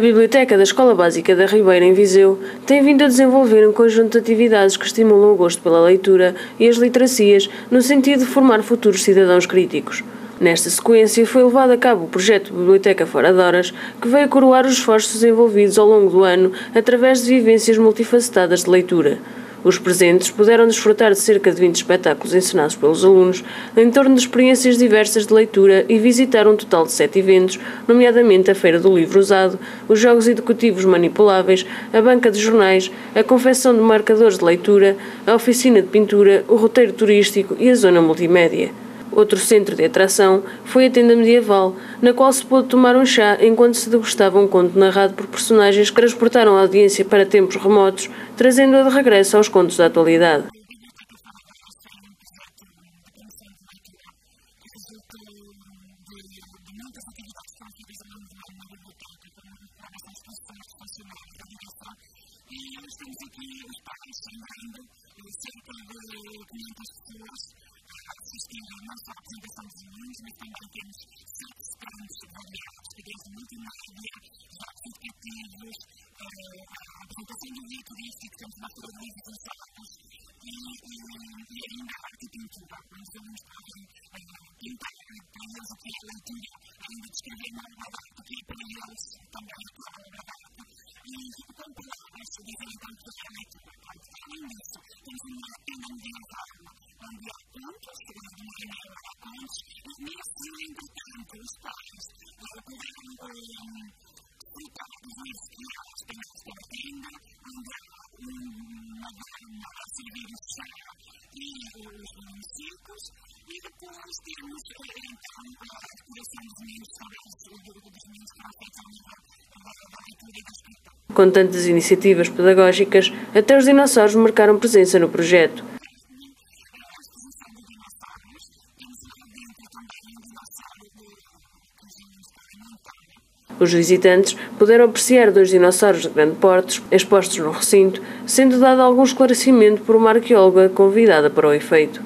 A Biblioteca da Escola Básica da Ribeira, em Viseu, tem vindo a desenvolver um conjunto de atividades que estimulam o gosto pela leitura e as literacias, no sentido de formar futuros cidadãos críticos. Nesta sequência, foi levado a cabo o projeto Biblioteca Fora de Horas, que veio coroar os esforços envolvidos ao longo do ano através de vivências multifacetadas de leitura. Os presentes puderam desfrutar de cerca de 20 espetáculos encenados pelos alunos em torno de experiências diversas de leitura e visitar um total de sete eventos, nomeadamente a Feira do Livro Usado, os Jogos Educativos Manipuláveis, a Banca de Jornais, a Confecção de Marcadores de Leitura, a Oficina de Pintura, o Roteiro Turístico e a Zona Multimédia. Outro centro de atração foi a tenda medieval, na qual se pôde tomar um chá enquanto se degustava um conto narrado por personagens que transportaram a audiência para tempos remotos, trazendo-a de regresso aos contos da atualidade. assistindo não só a apresentação dos alunos, mas também temos sete stands variados, desde multimédia, jogos educativos, a apresentação do guia turístico, temos uma feira de livros usados ainda a arte pintura, onde os alunos podem pintar para eles o que a leitura, ainda descrever uma obra de arte, que é para e depois temos a dos meninos dos meninos que e. Com tantas iniciativas pedagógicas, até os dinossauros marcaram presença no projeto. Os visitantes puderam apreciar dois dinossauros de grande porte expostos no recinto, sendo dado algum esclarecimento por uma arqueóloga convidada para o efeito.